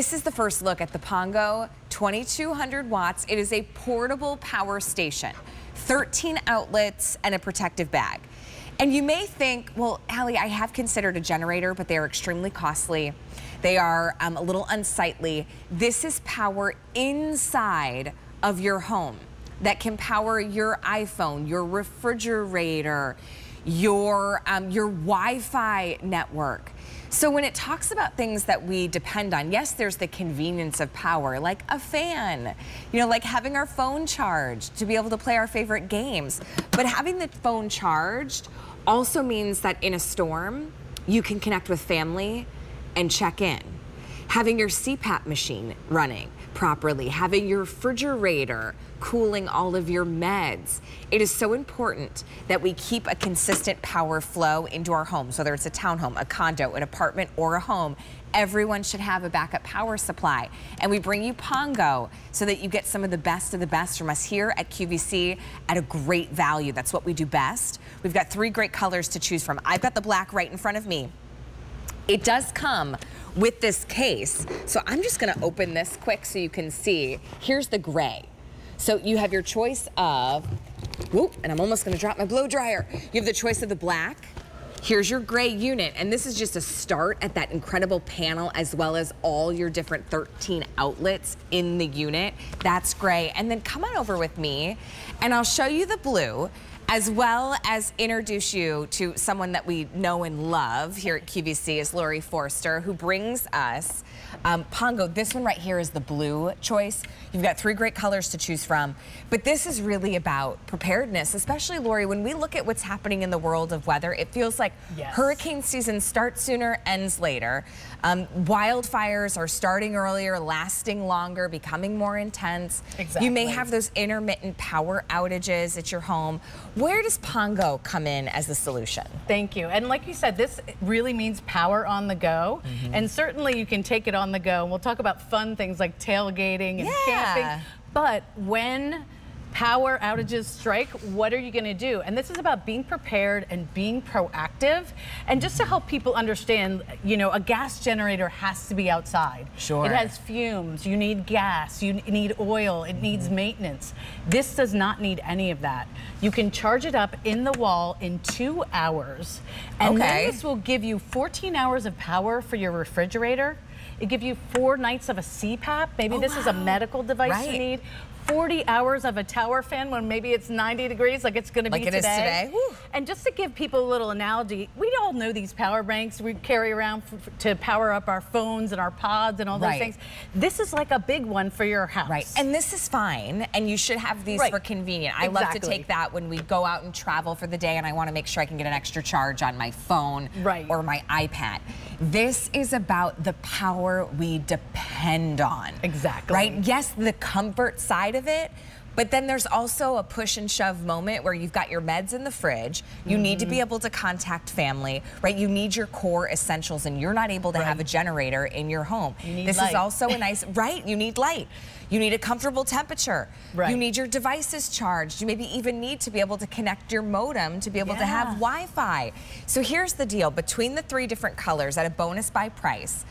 This is the first look at the Pongo 2200 watts. It is a portable power station, 13 outlets and a protective bag. And you may think, well, Allie, I have considered a generator, but they are extremely costly. They are um, a little unsightly. This is power inside of your home that can power your iPhone, your refrigerator, your, um, your Wi-Fi network. So when it talks about things that we depend on, yes, there's the convenience of power, like a fan, you know, like having our phone charged to be able to play our favorite games. But having the phone charged also means that in a storm, you can connect with family and check in. Having your CPAP machine running properly, having your refrigerator cooling all of your meds. It is so important that we keep a consistent power flow into our homes, whether it's a townhome, a condo, an apartment, or a home. Everyone should have a backup power supply. And we bring you Pongo so that you get some of the best of the best from us here at QVC at a great value. That's what we do best. We've got three great colors to choose from. I've got the black right in front of me. It does come with this case. So I'm just gonna open this quick so you can see. Here's the gray. So you have your choice of, whoop, and I'm almost gonna drop my blow dryer. You have the choice of the black, Here's your gray unit, and this is just a start at that incredible panel as well as all your different 13 outlets in the unit. That's gray. And then come on over with me, and I'll show you the blue as well as introduce you to someone that we know and love here at QVC is Lori Forster, who brings us um, Pongo. This one right here is the blue choice. You've got three great colors to choose from, but this is really about preparedness, especially Lori, when we look at what's happening in the world of weather, it feels like yes. hurricane season starts sooner, ends later. Um, wildfires are starting earlier, lasting longer, becoming more intense. Exactly. You may have those intermittent power outages at your home. Where does Pongo come in as the solution? Thank you. And like you said, this really means power on the go. Mm -hmm. And certainly you can take it on the go. And we'll talk about fun things like tailgating and yeah. camping. But when power outages strike, what are you going to do? And this is about being prepared and being proactive. And just to help people understand, you know, a gas generator has to be outside. Sure. It has fumes. You need gas. You need oil. It needs mm-hmm. maintenance. This does not need any of that. You can charge it up in the wall in two hours. And okay. then this will give you 14 hours of power for your refrigerator. It gives you four nights of a CPAP. Maybe oh, this wow. is a medical device right. you need. 40 hours of a tower fan when maybe it's 90 degrees like it's going to like be today. today. And just to give people a little analogy, we all know these power banks we carry around to power up our phones and our pods and all those right. things. This is like a big one for your house. Right. And this is fine and you should have these right. for convenient. I exactly. love to take that when we go out and travel for the day and I want to make sure I can get an extra charge on my phone right. or my iPad. This is about the power we depend on. Exactly. Right? Yes, the comfort side of it, but then there's also a push and shove moment where you've got your meds in the fridge. You mm -hmm. need to be mm-hmm. able to contact family, right? You need your core essentials and you're not able to right. have a generator in your home. You this light. is also a nice, right, you need light. You need a comfortable temperature. Right. You need your devices charged. You maybe even need to be able to connect your modem to be able yeah. to have Wi-Fi. So here's the deal. Between the three different colors at a bonus buy price,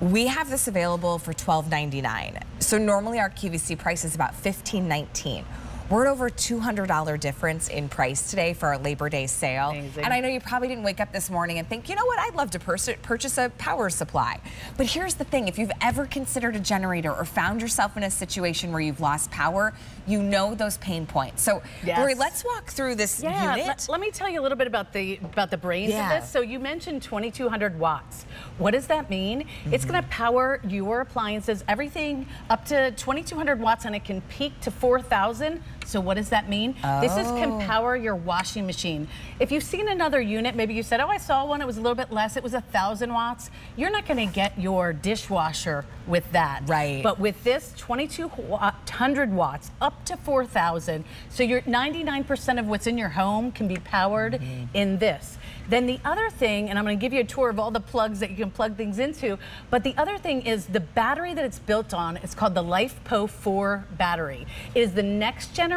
we have this available for $12.99. So normally our QVC price is about $15.19. We're at over $200 difference in price today for our Labor Day sale. Amazing. And I know you probably didn't wake up this morning and think, you know what, I'd love to purchase a power supply. But here's the thing, if you've ever considered a generator or found yourself in a situation where you've lost power, you know those pain points. So, yes. Lori, let's walk through this yeah, unit. Let, let, me tell you a little bit about the about the brains yeah. of this. So you mentioned 2,200 watts. What does that mean? Mm -hmm. It's going to power your appliances, everything up to 2,200 watts, and it can peak to 4,000 so what does that mean? Oh. This is can oh. power your washing machine. If you've seen another unit, maybe you said, oh, I saw one, it was a little bit less, it was a thousand watts. You're not gonna get your dishwasher with that. Right. But with this 2200 watts, up to 4,000, so your 99% of what's in your home can be powered mm -hmm. in this. Then the other thing, and I'm going to give you a tour of all the plugs that you can plug things into, but the other thing is the battery that it's built on is called the LiFePO 4 battery. It is the next generation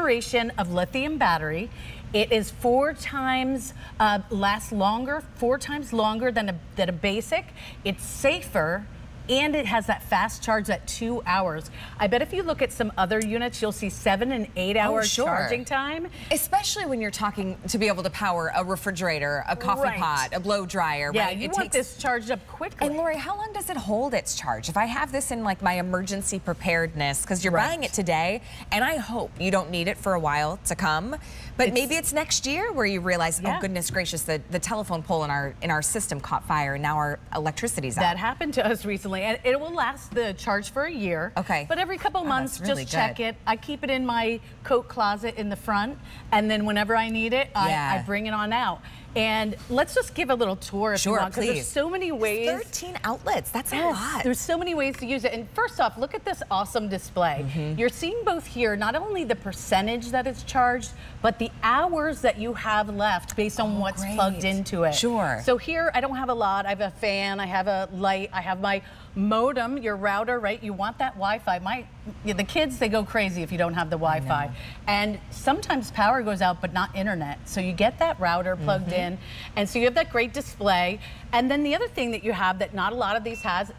of lithium battery. It is four times, uh, lasts longer, four times longer than a, than a basic. It's safer and it has that fast charge at two hours. I bet if you look at some other units, you'll see seven and eight hour oh, sure. charging time. Especially when you're talking to be able to power a refrigerator, a coffee right. pot, a blow dryer, yeah, right? you it want takes... this charged up quickly. And Lori, how long does it hold its charge? If I have this in like my emergency preparedness, because you're right. buying it today, and I hope you don't need it for a while to come, but it's, maybe it's next year where you realize, oh, yeah. oh goodness gracious, the, the telephone pole in our in our system caught fire and now our electricity's out. That happened to us recently and it will last the charge for a year. Okay. But every couple oh, months, really just check it. I keep it in my coat closet in the front and then whenever I need it, yeah. I, I bring it on out. And let's just give a little tour if sure, you want, because there's so many ways. 13 outlets, that's yes, a lot. There's so many ways to use it. And first off, look at this awesome display. Mm -hmm. You're seeing both here, not only the percentage that it's charged, but the hours that you have left based on oh, what's great. plugged into it. Sure. So here, I don't have a lot. I have a fan, I have a light, I have my modem, your router, right? You want that Wi-Fi. My, the kids, they go crazy if you don't have the Wi-Fi. And sometimes power goes out, but not internet. So you get that router plugged mm -hmm. in, and so you have that great display. And then the other thing that you have that not a lot of these has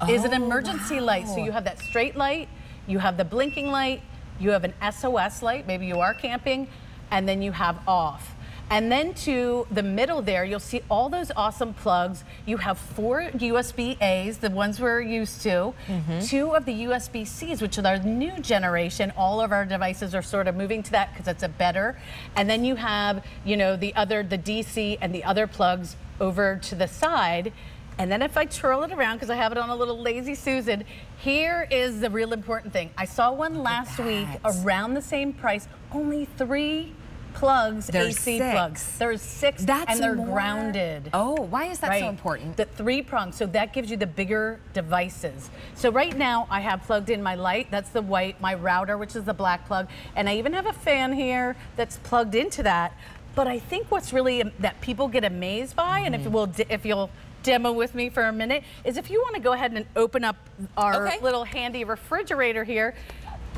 oh, is an oh, emergency wow. light. So you have that straight light, you have the blinking light, you have an SOS light, maybe you are camping, and then you have off. And then to the middle there, you'll see all those awesome plugs. You have four USB-As, the ones we're used to, mm -hmm. two of the USB-Cs, which are our new generation. All of our devices are sort of moving to that because it's a better. And then you have, you know, the other, the DC and the other plugs over to the side. And then if I twirl it around, because I have it on a little lazy Susan, here is the real important thing. I saw one last week around the same price, only three plugs, There's AC six. plugs. There's six That's and they're more? grounded. Oh, why is that right? so important? The three prongs, so that gives you the bigger devices. So right now I have plugged in my light, that's the white, my router, which is the black plug, and I even have a fan here that's plugged into that. But I think what's really that people get amazed by, mm -hmm. and if, mm-hmm. we'll, if you'll demo with me for a minute, is if you want to go ahead and open up our okay. little handy refrigerator here,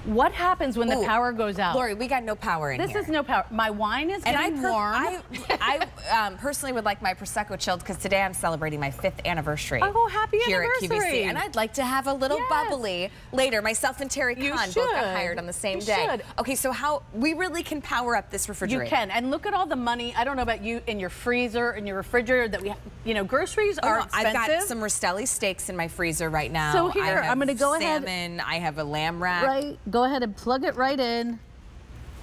what happens when Ooh, the power goes out? Lori, we got no power in this here. This is no power. My wine is and getting I warm. I, I um, personally would like my Prosecco chilled because today I'm celebrating my fifth anniversary. Oh, happy here anniversary. at QVC. And I'd like to have a little yes. bubbly later. Myself and Terry Khan both got hired on the same you day. Should. Okay, so how, we really can power up this refrigerator. You can, and look at all the money, I don't know about you, in your freezer, in your refrigerator that we have, you know, groceries oh, are no, expensive. I've got some Rastelli steaks in my freezer right now. So here, I'm gonna go salmon, ahead. Salmon, I have a lamb rack. Right, go ahead and plug it right in.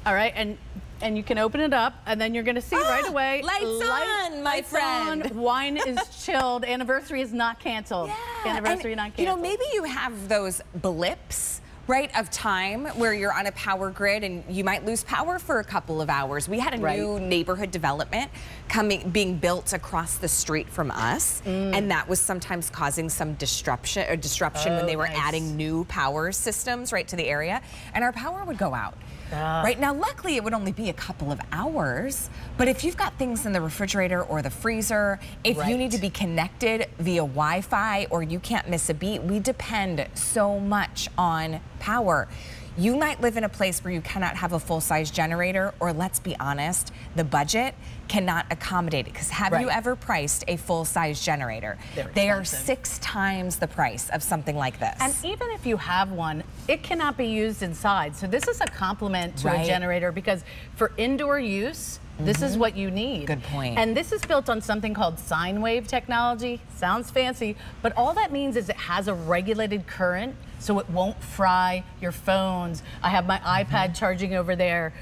All right, and and you can open it up, and then you're going to see right ah, away. Lights, lights on, my lights friend. On, wine is chilled. Anniversary is not canceled. Yeah. Anniversary and, not canceled. You know, maybe you have those blips right, of time where you're on a power grid and you might lose power for a couple of hours. We had a right. new neighborhood development coming, being built across the street from us, mm. and that was sometimes causing some disruption or disruption oh, when they were nice. adding new power systems right to the area, and our power would go out. Uh. Right now, luckily, it would only be a couple of hours. But if you've got things in the refrigerator or the freezer, if right. you need to be connected via Wi-Fi or you can't miss a beat, we depend so much on power. You might live in a place where you cannot have a full-size generator, or let's be honest, the budget cannot accommodate it. Because have right. you ever priced a full-size generator? They are six times the price of something like this. And even if you have one, it cannot be used inside. So this is a complement to right. a generator because for indoor use, this is mm-hmm. what you need. Good point. And this is built on something called sine wave technology. Sounds fancy, but all that means is it has a regulated current so it won't fry your phones. I have my mm -hmm. iPad charging over there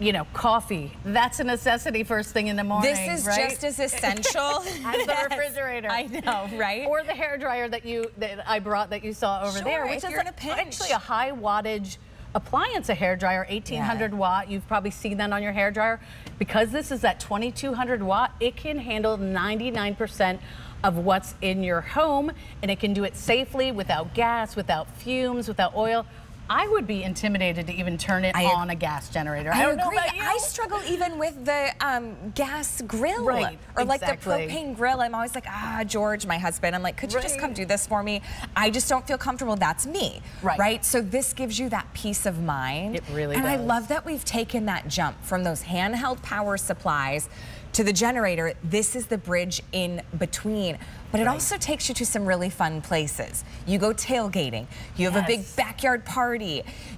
you know, coffee. That's a necessity first thing in the morning. This is right? just as essential as the refrigerator. I know, right? Or the hair dryer that you that I brought that you saw over sure, there, which is a, actually a high wattage appliance, a hair dryer, 1800 yeah. watt. You've probably seen that on your hair dryer. Because this is at 2200 watt, it can handle 99% of what's in your home and it can do it safely without gas, without fumes, without oil. I would be intimidated to even turn it I, on a gas generator. I, I agree. I struggle even with the um, gas grill right, or exactly. like the propane grill. I'm always like, ah, George, my husband. I'm like, could you right. just come do this for me? I just don't feel comfortable. That's me, right? Right. So this gives you that peace of mind. It really and does. I love that we've taken that jump from those handheld power supplies to the generator, this is the bridge in between. But it right. also takes you to some really fun places. You go tailgating, you have yes. a big backyard party.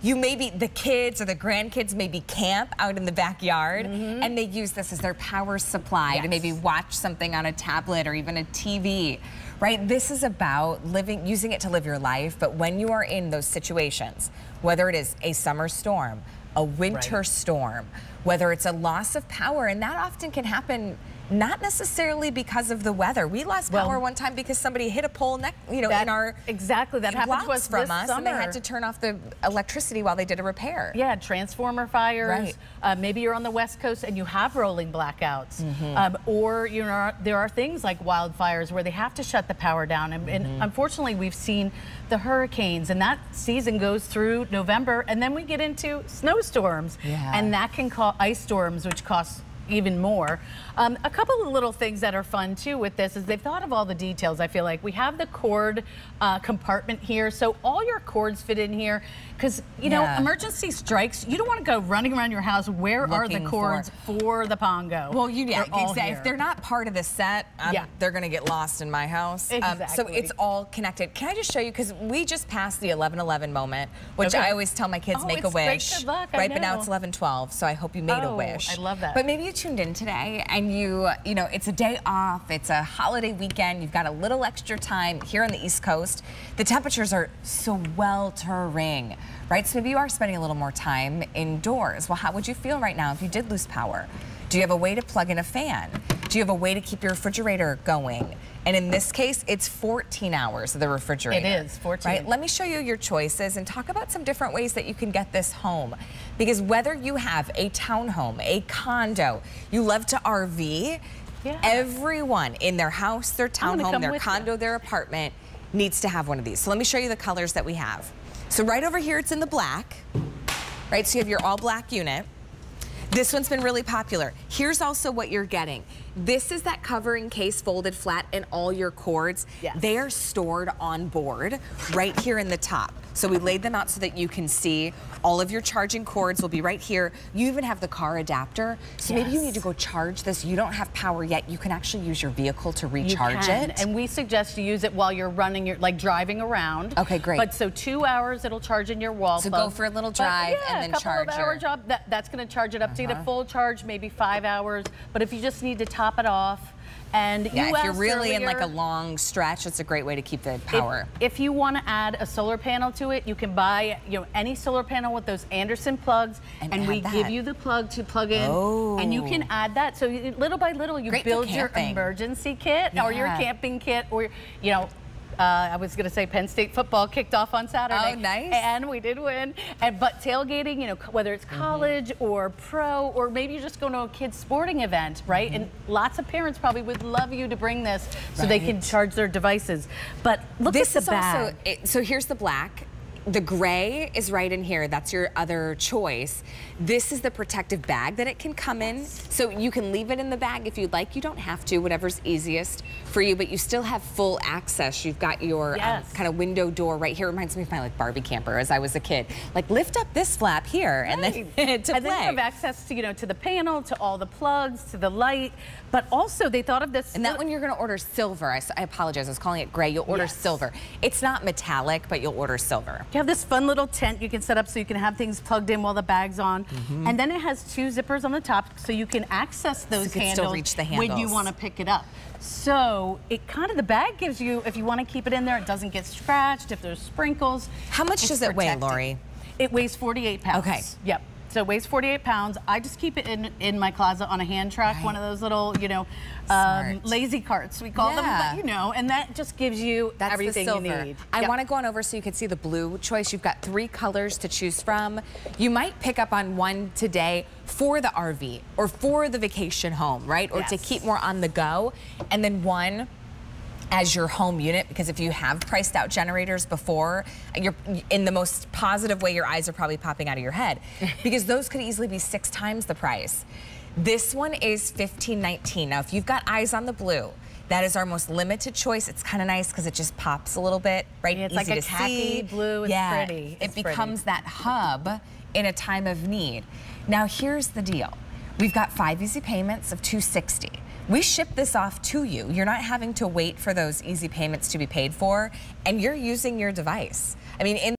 You maybe, the kids or the grandkids maybe camp out in the backyard mm -hmm. and they use this as their power supply yes. to maybe watch something on a tablet or even a TV right? This is about living, using it to live your life, but when you are in those situations, whether it is a summer storm, a winter right. storm, whether it's a loss of power, and that often can happen not necessarily because of the weather. We lost well, power one time because somebody hit a pole, neck, you know, that, in our exactly that happened to us from us, summer. and they had to turn off the electricity while they did a repair. Yeah, transformer fires. Right. Uh, maybe you're on the West Coast and you have rolling blackouts, mm -hmm. um, or you know there are things like wildfires where they have to shut the power down, and, mm -hmm. and mm-hmm. unfortunately we've seen the hurricanes, and that season goes through November, and then we get into snowstorms, yeah. and that can cause ice storms, which cost even more. Um, a couple of little things that are fun too with this is they've thought of all the details. I feel like we have the cord uh, compartment here, so all your cords fit in here. Because you know, emergency strikes, you don't want to go running around your house. Where Looking are the cords for, for the Pongo? Well, you yeah, exactly. If they're not part of the set, um, yeah. they're going to get lost in my house. Exactly. Um, so it's all connected. Can I just show you? Because we just passed the 1111 moment, which okay. I always tell my kids oh, make a wish. Great, good luck. Right, but now it's 1112, so I hope you made oh, a wish. I love that. But maybe you tuned in today and you, you know, it's a day off, it's a holiday weekend, you've got a little extra time here on the East Coast. The temperatures are sweltering, right? So maybe you are spending a little more time indoors. Well, how would you feel right now if you did lose power? Do you have a way to plug in a fan? Do you have a way to keep your refrigerator going? And in this case, it's 14 hours of the refrigerator. It is, 14. Right? Let me show you your choices and talk about some different ways that you can get this home. Because whether you have a townhome, a condo, you love to RV, yeah. everyone in their house, their townhome, their condo, you. their apartment needs to have one of these. So let me show you the colors that we have. So right over here, it's in the black, right? So you have your all black unit. This one's been really popular. Here's also what you're getting. This is that covering case folded flat and all your cords. Yes. They are stored on board right here in the top. So we laid them out so that you can see all of your charging cords will be right here. You even have the car adapter. So yes. maybe you need to go charge this. You don't have power yet. You can actually use your vehicle to recharge it. And we suggest you use it while you're running, your, like driving around. Okay, great. But so two hours it'll charge in your wall So plug. go for a little drive but, yeah, and then charge a couple of hour job. That, that's going to charge it up uh -huh. to get a uh-huh. full charge, maybe five hours. But if you just need to top it off, and yeah, if you're really earlier, in like a long stretch, it's a great way to keep the power. If, if you want to add a solar panel to it, you can buy you know any solar panel with those Anderson plugs, and, and we that. give you the plug to plug in, oh. and you can oh. add that. So little by little, you great build your emergency kit yeah. or your camping kit, or you know uh, I was going to say Penn State football kicked off on Saturday. Oh, nice. And we did win. And But tailgating, you know, whether it's mm-hmm. college mm -hmm. or pro, or maybe you're just going to a kid's sporting event, right? Mm -hmm. And lots of parents probably would love you to bring this so right. they can charge their devices. But look this at the bag. Also, it, so here's the black the gray is right in here. That's your other choice. This is the protective bag that it can come in. So you can leave it in the bag if you'd like. You don't have to, whatever's easiest for you, but you still have full access. You've got your um, yes. um, kind of window door right here. It Reminds me of my like Barbie camper as I was a kid. Like lift up this flap here right. and then to and play. then you have access to, you know, to the panel, to all the plugs, to the light, but also they thought of this. And that one you're gonna order silver. I, I apologize, I was calling it gray. You'll order yes. silver. It's not metallic, but you'll order silver. You have this fun little tent you can set up so you can have things plugged in while the bag's on. Mm -hmm. And then it has two zippers on the top so you can access those so handles, handles, when you want to pick it up. So it kind of, the bag gives you, if you want to keep it in there, it doesn't get scratched, if there's sprinkles. How much does it weigh, Lori? It weighs 48 pounds. Okay. Yep. So it weighs 48 pounds. I just keep it in, in my closet on a hand truck, right. one of those little, you know, um, lazy carts, we call yeah. them, but you know, and that just gives you That's everything you need. I yep. want to go on over so you can see the blue choice. You've got three colors to choose from. You might pick up on one today for the RV or for the vacation home, right? Or yes. to keep more on the go. And then one as your home unit because if you have priced out generators before, you're in the most positive way, your eyes are probably popping out of your head because those could easily be six times the price. This one is $15.19. Now, if you've got eyes on the blue, that is our most limited choice. It's kind of nice because it just pops a little bit, right? Yeah, it's Easy like a khaki see. blue. It's yeah, pretty. It's it becomes pretty. that hub in a time of need. Now, here's the deal We've got five easy payments of 260. We ship this off to you. You're not having to wait for those easy payments to be paid for, and you're using your device. I mean, in